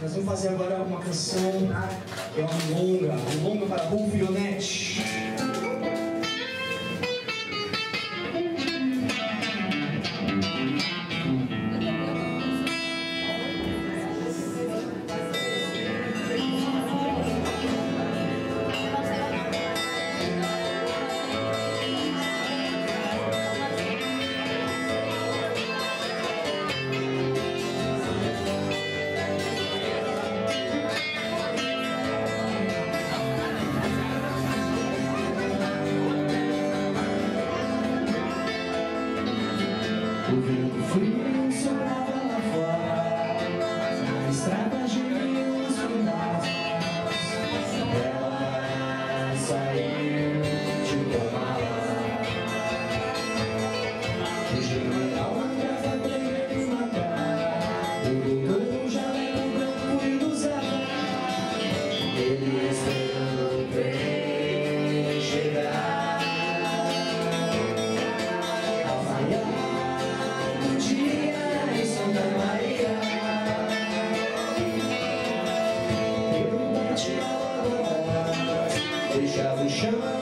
Nós vamos fazer agora uma canção que é uma longa, uma longa para Rufionete. say Shema.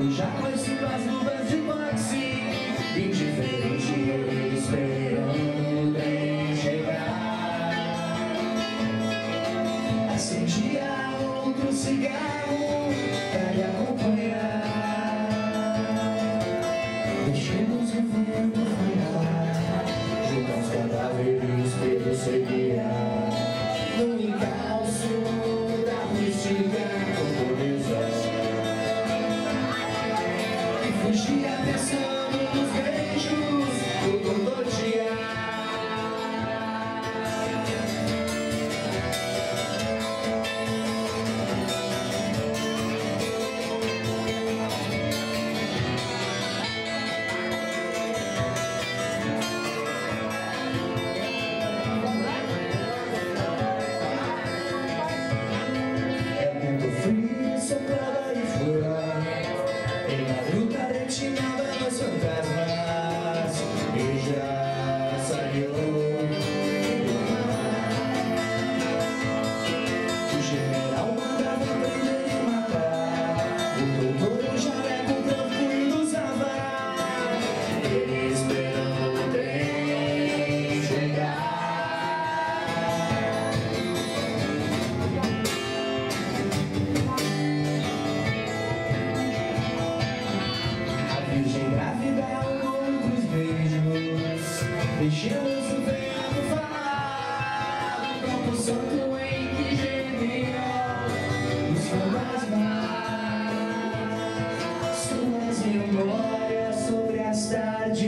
Já conheci as nuvens de táxi Indiferente eu esperando bem chegar. Acendia outro cigarro pra lhe acompanhar. Deixemos o vento Juntar os cadáveres pelo seguir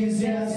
Jesus.